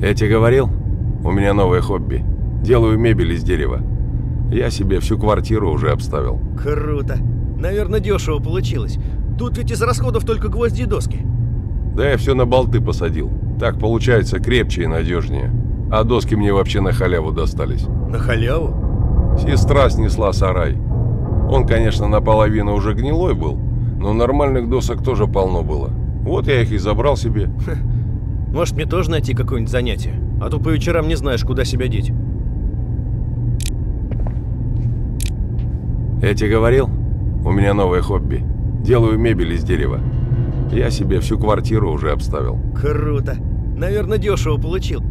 Я тебе говорил, у меня новое хобби. Делаю мебель из дерева. Я себе всю квартиру уже обставил. Круто. Наверное, дешево получилось. Тут ведь из расходов только гвозди и доски. Да я все на болты посадил. Так получается крепче и надежнее. А доски мне вообще на халяву достались. На халяву? Сестра снесла сарай. Он, конечно, наполовину уже гнилой был, но нормальных досок тоже полно было. Вот я их и забрал себе. Может, мне тоже найти какое-нибудь занятие? А то по вечерам не знаешь, куда себя деть. Я тебе говорил, у меня новое хобби. Делаю мебель из дерева. Я себе всю квартиру уже обставил. Круто. Наверное, дешево получил.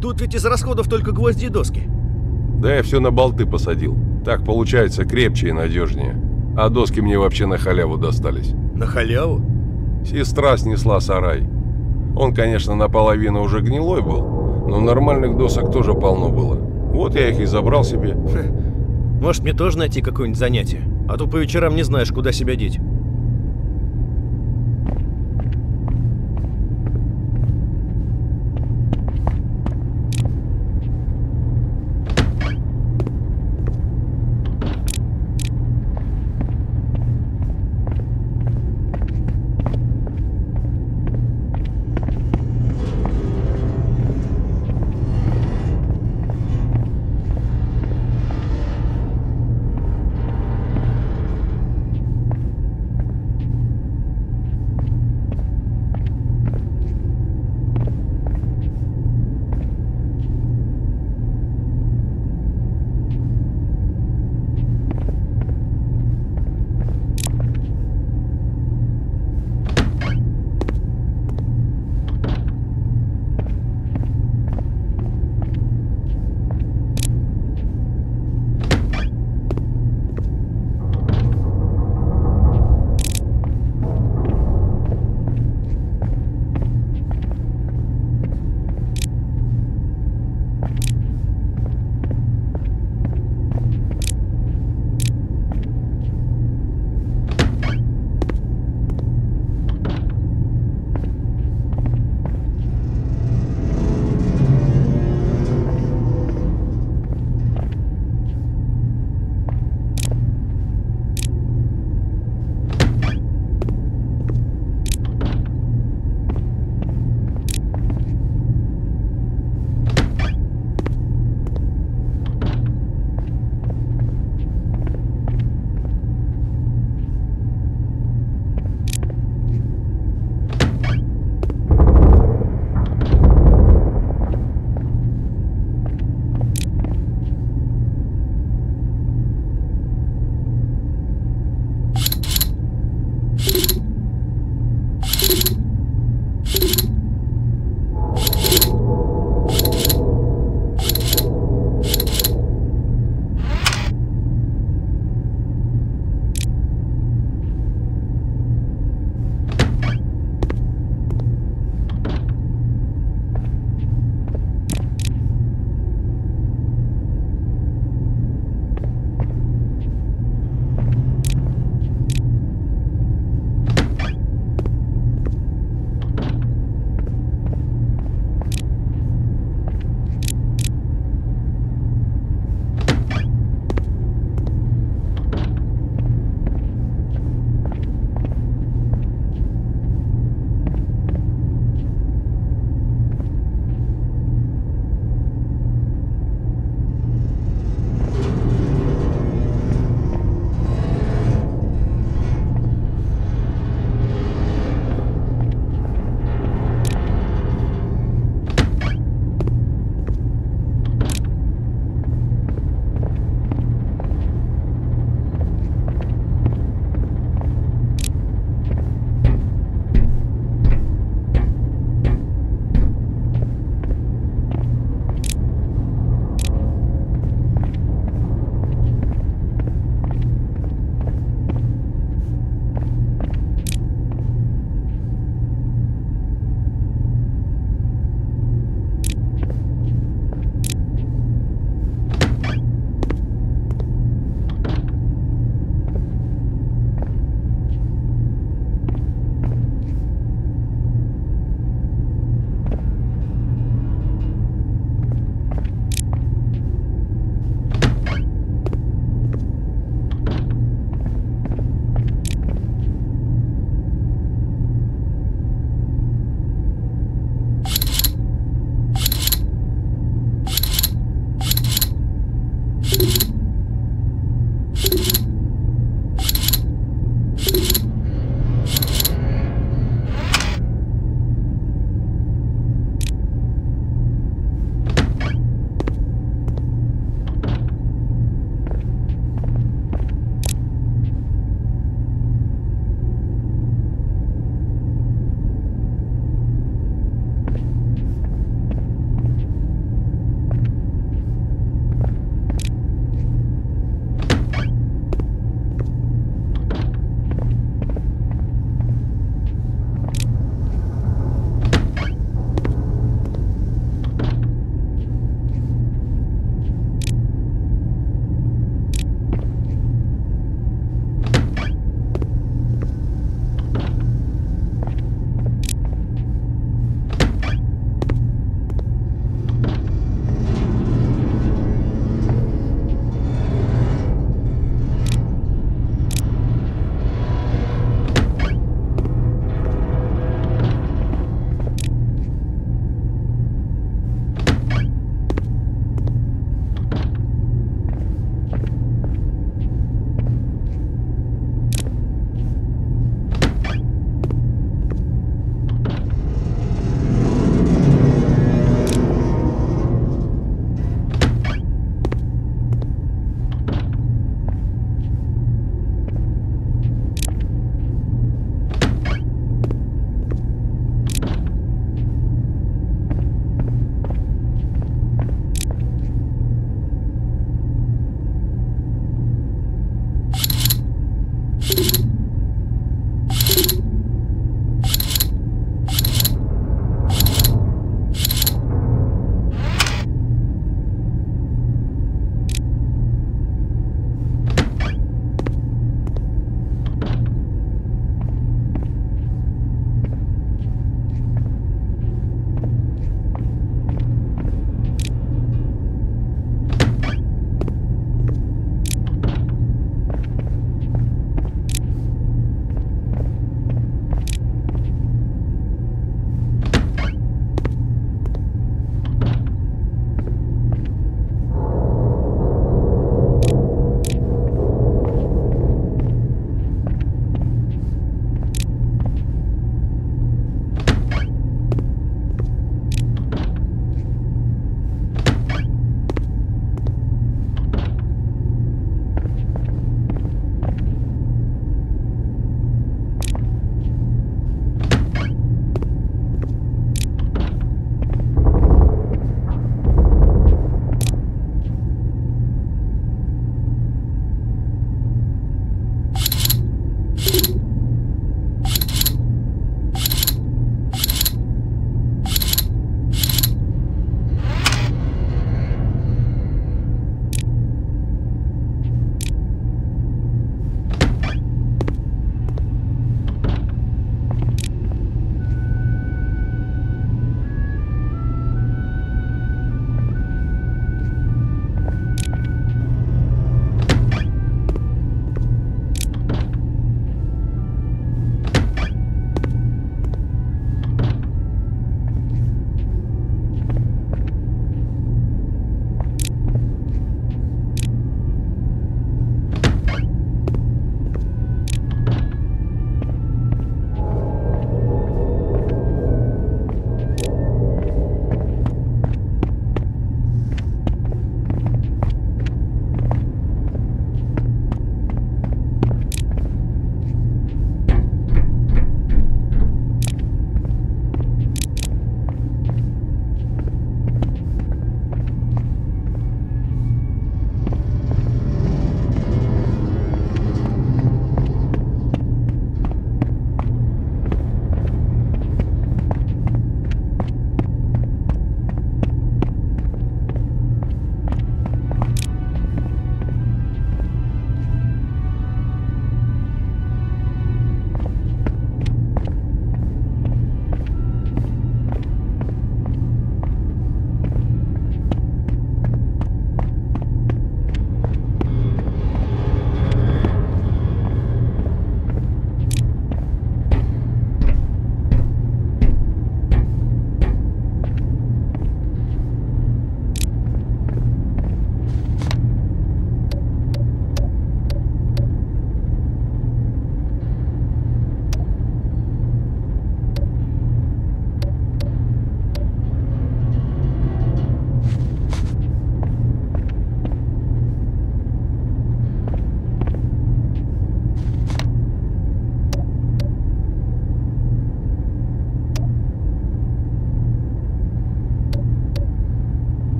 Тут ведь из расходов только гвозди и доски. Да я все на болты посадил. Так получается крепче и надежнее. А доски мне вообще на халяву достались. На халяву? Сестра снесла сарай. Он, конечно, наполовину уже гнилой был, но нормальных досок тоже полно было. Вот я их и забрал себе. Может, мне тоже найти какое-нибудь занятие? А то по вечерам не знаешь, куда себя деть.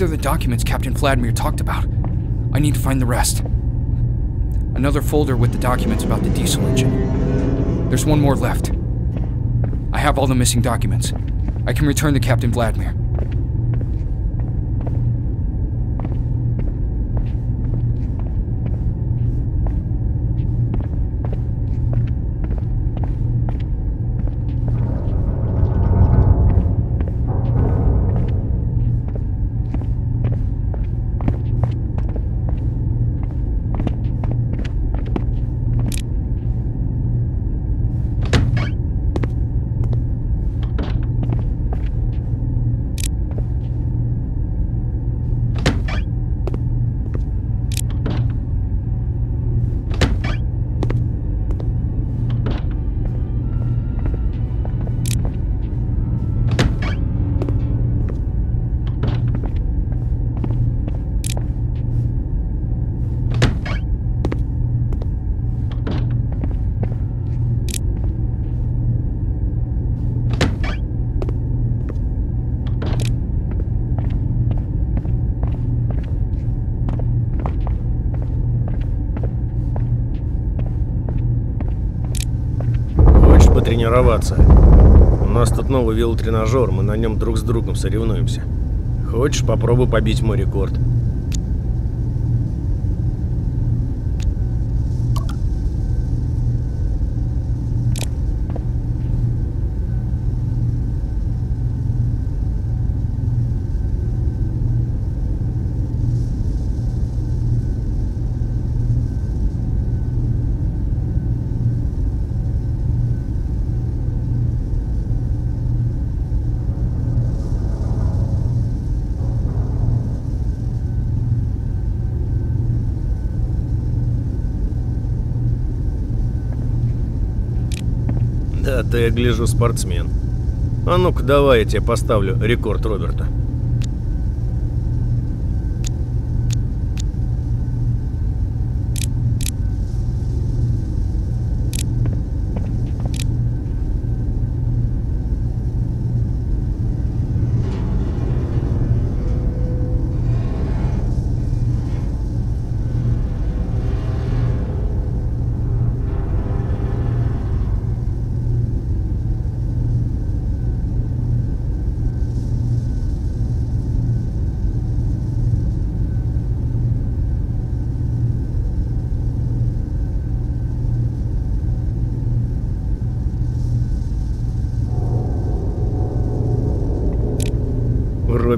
These are the documents Captain Vladimir talked about. I need to find the rest. Another folder with the documents about the diesel engine. There's one more left. I have all the missing documents. I can return to Captain Vladimir. Потренироваться? У нас тут новый велотренажер, мы на нем друг с другом соревнуемся. Хочешь, попробуй побить мой рекорд? Да, ты, я гляжу, спортсмен. А ну-ка, давай я тебе поставлю рекорд Роберта.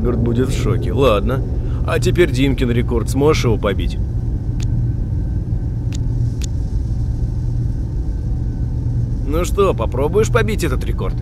Роберт будет в шоке. Ладно. А теперь Димкин рекорд. Сможешь его побить? Ну что, попробуешь побить этот рекорд?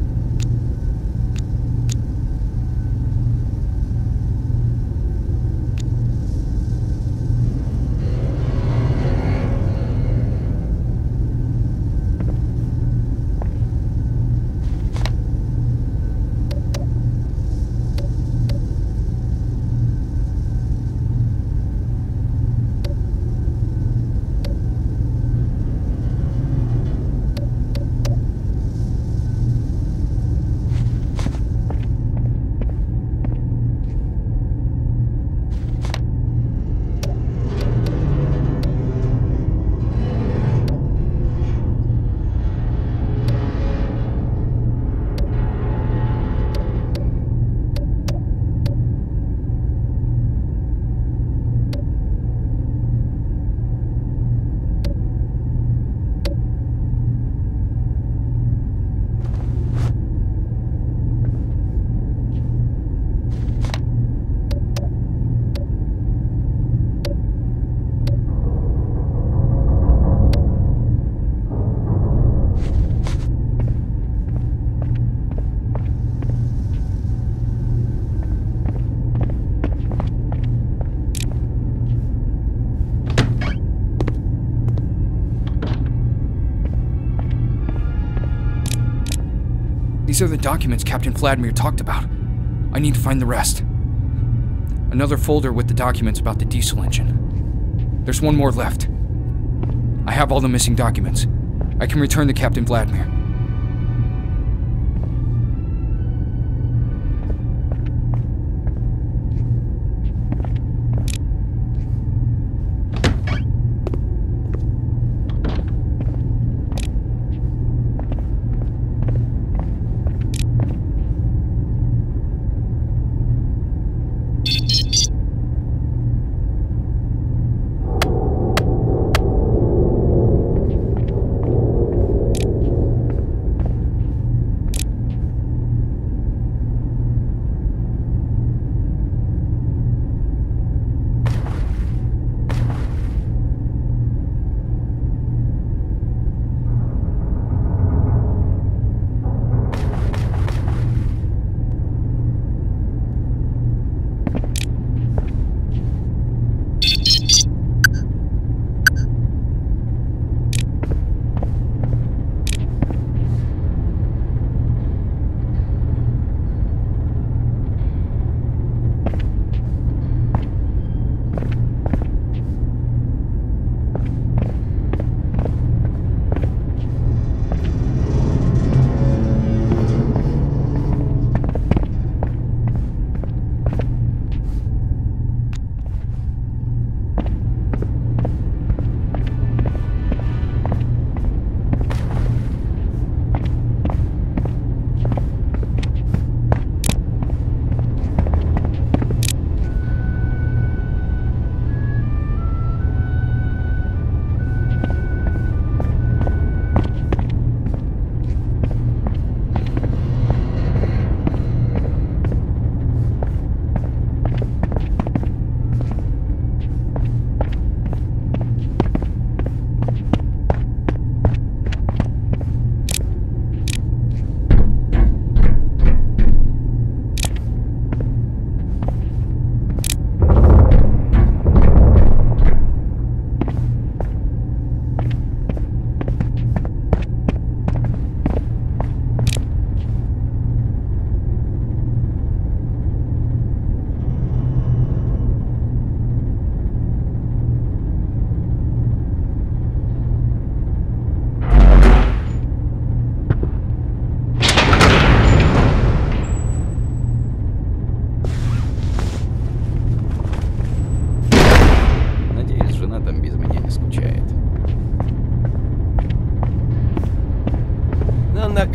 These are the documents Captain Vladimir talked about. I need to find the rest. Another folder with the documents about the diesel engine. There's one more left. I have all the missing documents. I can return to Captain Vladimir.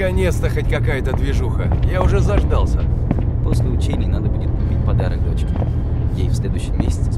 Наконец-то хоть какая-то движуха. Я уже заждался. После учений надо будет купить подарок дочке. Ей в следующем месяце